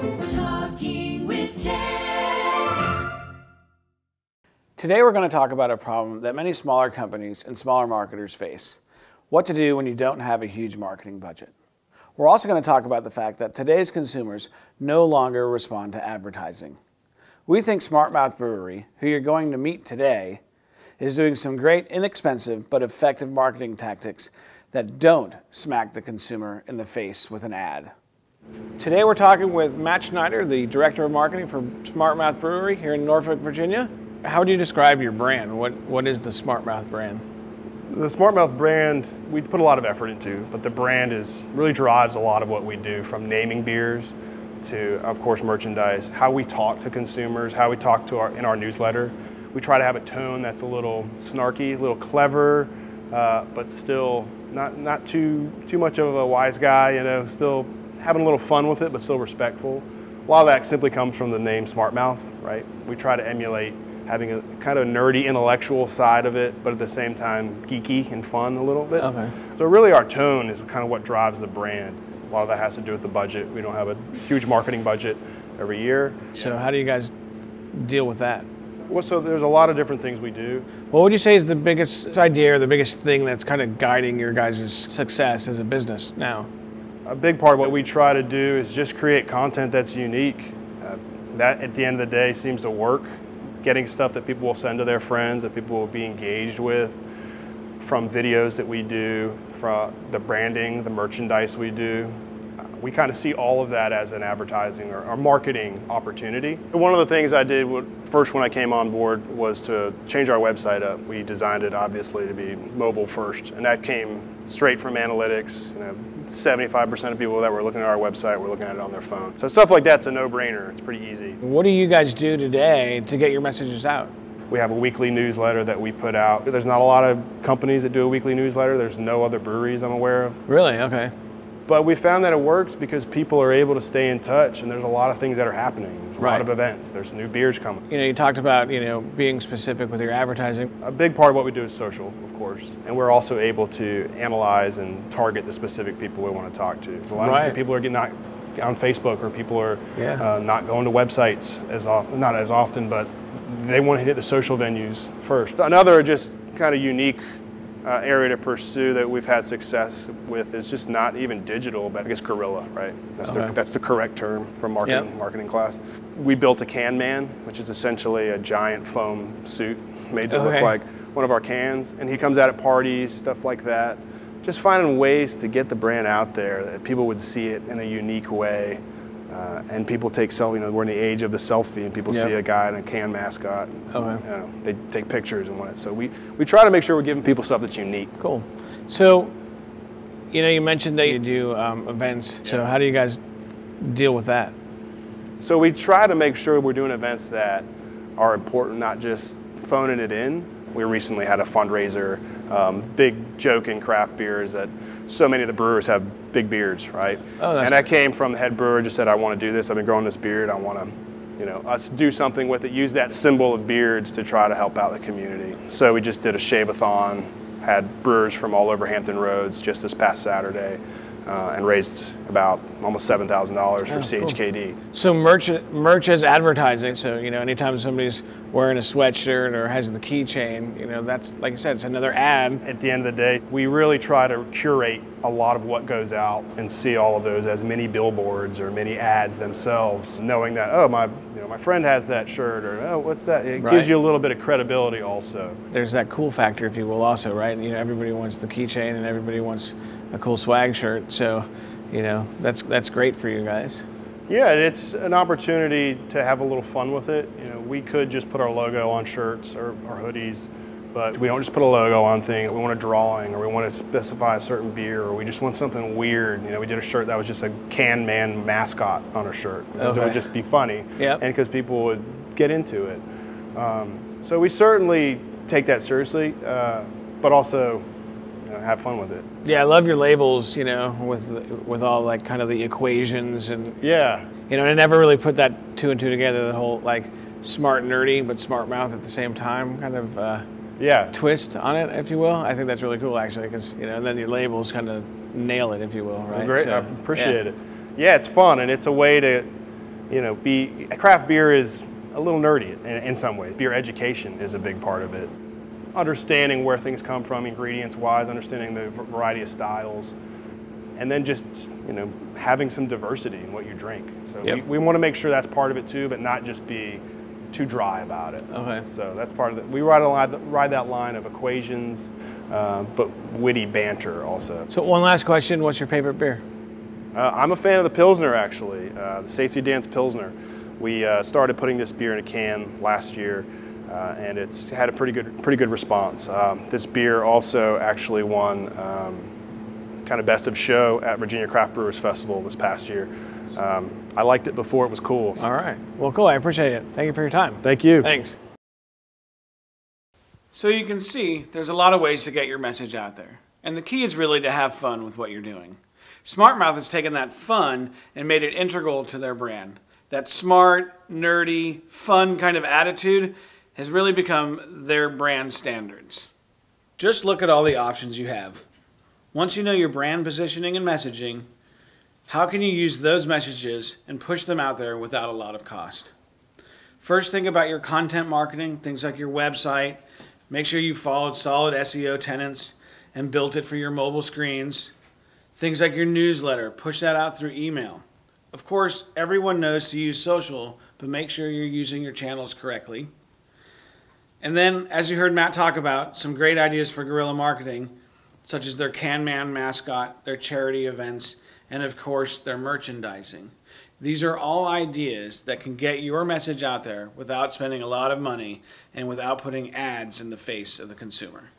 Talking with. Today we're going to talk about a problem that many smaller companies and smaller marketers face. What to do when you don't have a huge marketing budget. We're also going to talk about the fact that today's consumers no longer respond to advertising. We think Smartmouth Brewery, who you're going to meet today, is doing some great, inexpensive, but effective marketing tactics that don't smack the consumer in the face with an ad. Today we're talking with Matt Schneider, the Director of Marketing for Smart Smartmouth Brewery here in Norfolk, Virginia. How would you describe your brand? What, what is the Smart Smartmouth brand? The Smart Smartmouth brand, we put a lot of effort into, but the brand is really drives a lot of what we do from naming beers to, of course, merchandise, how we talk to consumers, how we talk to our, in our newsletter. We try to have a tone that's a little snarky, a little clever, uh, but still not, not too, too much of a wise guy, you know, still having a little fun with it, but still respectful. A lot of that simply comes from the name Smartmouth, right? We try to emulate having a kind of nerdy intellectual side of it, but at the same time geeky and fun a little bit. Okay. So really our tone is kind of what drives the brand. A lot of that has to do with the budget. We don't have a huge marketing budget every year. So, how do you guys deal with that? Well, so there's a lot of different things we do. What would you say is the biggest idea or the biggest thing that's kind of guiding your guys' success as a business now? A big part of what we try to do is just create content that's unique. Uh, that at the end of the day seems to work. Getting stuff that people will send to their friends, that people will be engaged with, from videos that we do, from the branding, the merchandise we do. We kind of see all of that as an advertising or, or marketing opportunity. One of the things I did first when I came on board was to change our website up. We designed it obviously to be mobile first, and that came straight from analytics. You know, 75% of people that were looking at our website were looking at it on their phone. So stuff like that's a no-brainer. It's pretty easy. What do you guys do today to get your messages out? We have a weekly newsletter that we put out. There's not a lot of companies that do a weekly newsletter. There's no other breweries I'm aware of. Really? Okay. But we found that it works because people are able to stay in touch and there's a lot of things that are happening. There's a Right. lot of events. There's new beers coming. You know, you talked about, you know, being specific with your advertising. A big part of what we do is social, of course. And we're also able to analyze and target the specific people we want to talk to. So a lot Right. of people are getting not on Facebook or people are Yeah. uh, not going to websites as often, not as often, but they want to hit the social venues first. Another just kind of unique uh, area to pursue that we've had success with is just not even digital, but I guess guerrilla, right? That's, Okay. the, that's the correct term from marketing, Yep. marketing class. We built a can man, which is essentially a giant foam suit made to look like one of our cans, and he comes out at parties, stuff like that. Just finding ways to get the brand out there that people would see it in a unique way. Uh, and people take selfie. You know, we're in the age of the selfie, and people Yep. see a guy in a can mascot. Okay. You know, they take pictures and what. So we, we try to make sure we're giving people stuff that's unique. Cool. So, you know, you mentioned that you do um, events. So, how do you guys deal with that? So we try to make sure we're doing events that are important, not just phoning it in. We recently had a fundraiser. Um, big joke in craft beer is that so many of the brewers have big beards, right? Oh, and I came from the head brewer. Just said, "I want to do this. I've been growing this beard. I want to, you know, us do something with it. Use that symbol of beards to try to help out the community." So we just did a shave-a-thon. Had brewers from all over Hampton Roads just this past Saturday, uh, and raised about almost seven thousand dollars for Oh, cool. CHKD. So, merch, merch as advertising. So, you know, anytime somebody's wearing a sweatshirt or has the keychain, you know, that's, like I said, it's another ad. At the end of the day, we really try to curate a lot of what goes out and see all of those as mini billboards or mini ads themselves, knowing that oh my you know my friend has that shirt or oh what's that? It Right. gives you a little bit of credibility also. There's that cool factor, if you will, also, right? You know, everybody wants the keychain and everybody wants a cool swag shirt. So, you know, that's that's great for you guys. Yeah, it's an opportunity to have a little fun with it. You know, we could just put our logo on shirts or, or hoodies, but we don't just put a logo on things. We want a drawing, or we want to specify a certain beer, or we just want something weird. You know, we did a shirt that was just a can man mascot on a shirt because it would just be funny, Yep. and because people would get into it. Um, so we certainly take that seriously, uh, but also you know, have fun with it. Yeah, I love your labels. You know, with with all like kind of the equations and Yeah, you know, I never really put that two and two together. The whole like smart nerdy but smart mouth at the same time kind of uh, yeah. twist on it, if you will. I think that's really cool actually, because you know, and then your labels kind of nail it, if you will, right? Great, So, I appreciate yeah. it. Yeah, it's fun and it's a way to you know, be craft beer is a little nerdy in, in some ways. Beer education is a big part of it. Understanding where things come from, ingredients wise, understanding the variety of styles, and then just you know having some diversity in what you drink. So Yep. we, we want to make sure that's part of it too, but not just be too dry about it. Okay. So that's part of it. We ride a line, ride that line of equations, uh, but witty banter also. So one last question: What's your favorite beer? Uh, I'm a fan of the Pilsner actually, uh, the Safety Dance Pilsner. We uh, started putting this beer in a can last year, uh, and it's had a pretty good, pretty good response. Um, this beer also actually won um, kind of best of show at Virginia Craft Brewers Festival this past year. Um, I liked it before it was cool. All right. Well, cool. I appreciate it. Thank you for your time. Thank you. Thanks. So you can see there's a lot of ways to get your message out there. And the key is really to have fun with what you're doing. SmartMouth has taken that fun and made it integral to their brand. That smart, nerdy, fun kind of attitude has really become their brand standards. Just look at all the options you have. Once you know your brand positioning and messaging, how can you use those messages and push them out there without a lot of cost? First, think about your content marketing, things like your website. Make sure you followed solid SEO tenants and built it for your mobile screens. Things like your newsletter, push that out through email. Of course, everyone knows to use social, but make sure you're using your channels correctly. And then, as you heard Matt talk about, some great ideas for guerrilla marketing, such as their Can Man mascot, their charity events, and of course, their merchandising. These are all ideas that can get your message out there without spending a lot of money and without putting ads in the face of the consumer.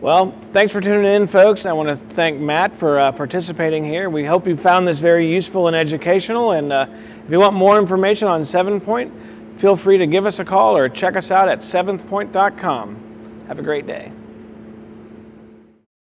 Well, thanks for tuning in, folks. I want to thank Matt for uh, participating here. We hope you found this very useful and educational. And uh, if you want more information on Seventh Point, feel free to give us a call or check us out at seventhpoint.com. Have a great day.